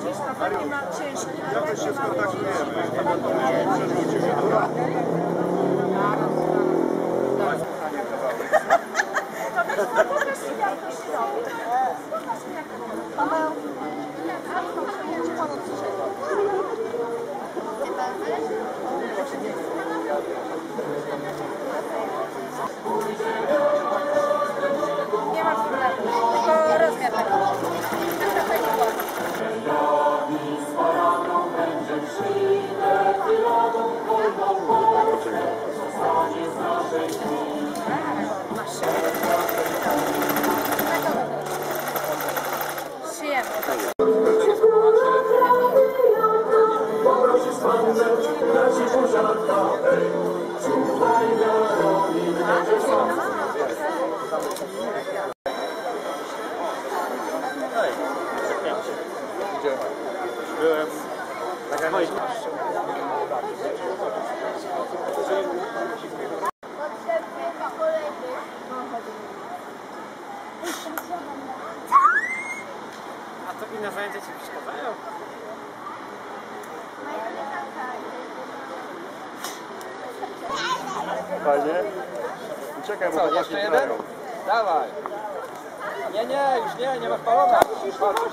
Gdzieś na pewno ma ciężko. Jakoś się skontaktujemy. To Szyjemy. Byłem. Taka moja. A to inne zajęcia ci przeszkadzają? Fajnie. Uciekaj, bo Co, to jeszcze właśnie jeden? Dawaj. Nie, nie, już nie, nie masz palona. Już możesz.